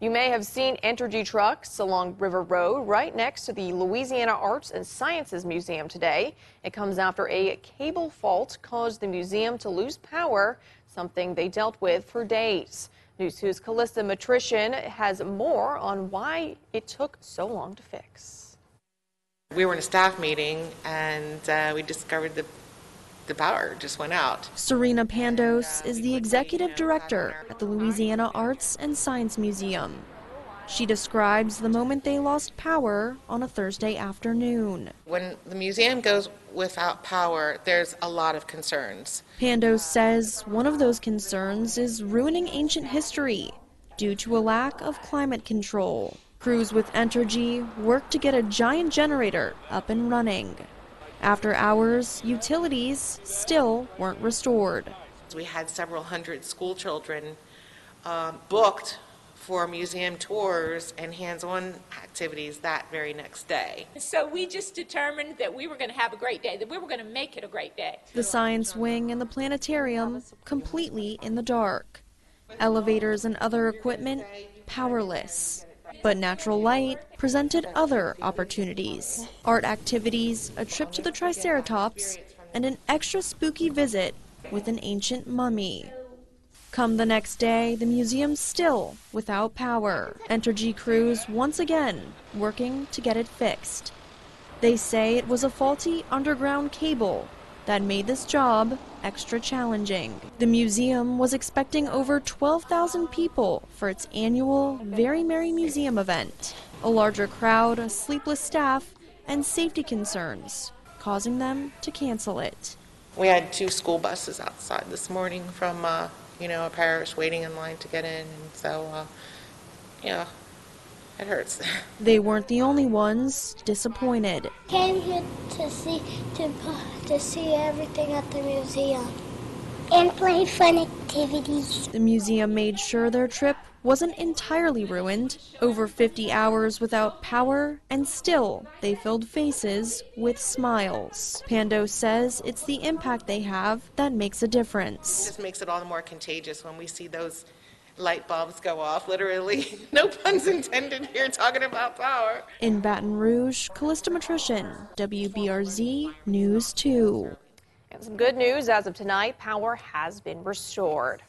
You may have seen Entergy trucks along River Road right next to the Louisiana Arts and Sciences Museum today. It comes after a cable fault caused the museum to lose power, something they dealt with for days. News 2's Callista Matrician has more on why it took so long to fix. We were in a staff meeting and uh, we discovered the the power just went out. Serena Pandos is the executive director at the Louisiana Arts and Science Museum. She describes the moment they lost power on a Thursday afternoon. When the museum goes without power, there's a lot of concerns. Pandos says one of those concerns is ruining ancient history due to a lack of climate control. Crews with Entergy work to get a giant generator up and running. After hours, utilities still weren't restored. We had several hundred school children um, booked for museum tours and hands-on activities that very next day. So we just determined that we were going to have a great day, that we were going to make it a great day. The science wing and the planetarium completely in the dark. Elevators and other equipment powerless. But natural light presented other opportunities art activities, a trip to the Triceratops, and an extra spooky visit with an ancient mummy. Come the next day, the museum's still without power. Entergy crews once again working to get it fixed. They say it was a faulty underground cable that made this job extra challenging. The museum was expecting over 12,000 people for its annual Very Merry Museum event. A larger crowd, a sleepless staff, and safety concerns causing them to cancel it. We had two school buses outside this morning from, uh, you know, a parish waiting in line to get in, and so, uh, yeah, it hurts. They weren't the only ones disappointed. Came here to see to to see everything at the museum and play fun activities. The museum made sure their trip wasn't entirely ruined. Over 50 hours without power, and still they filled faces with smiles. Pando says it's the impact they have that makes a difference. It just makes it all the more contagious when we see those light bulbs go off, literally. no puns intended here talking about power. In Baton Rouge, Callista Matrician, WBRZ News 2. And some good news as of tonight, power has been restored.